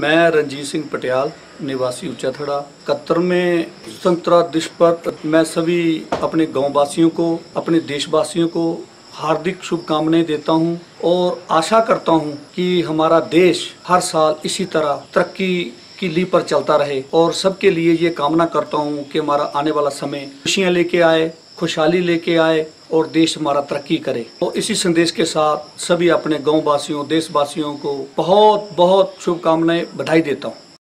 मैं रंजीत सिंह पटियाल, निवासी ऊँचा थड़ा कतर में स्वतंत्रता दिवस पर मैं सभी अपने गाँव वासियों को, अपने देशवासियों को हार्दिक शुभकामनाएँ देता हूँ और आशा करता हूँ कि हमारा देश हर साल इसी तरह तरक्की की ली पर चलता रहे और सबके लिए ये कामना करता हूँ कि हमारा आने वाला समय खुशियाँ लेके आए। खुशहाली लेके आए और देश हमारा तरक्की करे। और इसी संदेश के साथ सभी अपने गाँव वासियों देशवासियों को बहुत बहुत शुभकामनाएँ बधाई देता हूँ।